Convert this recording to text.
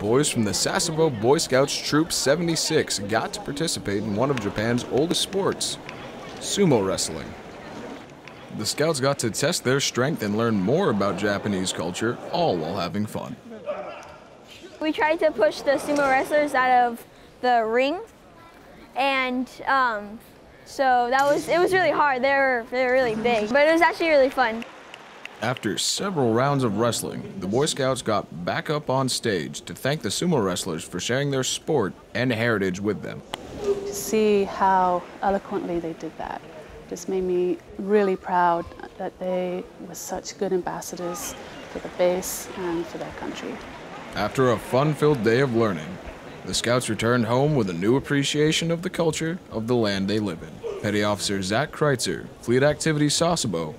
boys from the Sasebo Boy Scouts Troop 76 got to participate in one of Japan's oldest sports, sumo wrestling. The scouts got to test their strength and learn more about Japanese culture, all while having fun. We tried to push the sumo wrestlers out of the ring, and um, so that was it was really hard. They were they were really big, but it was actually really fun. After several rounds of wrestling, the Boy Scouts got back up on stage to thank the sumo wrestlers for sharing their sport and heritage with them. To see how eloquently they did that just made me really proud that they were such good ambassadors for the base and for their country. After a fun-filled day of learning, the scouts returned home with a new appreciation of the culture of the land they live in. Petty Officer Zach Kreitzer, Fleet Activity Sasebo,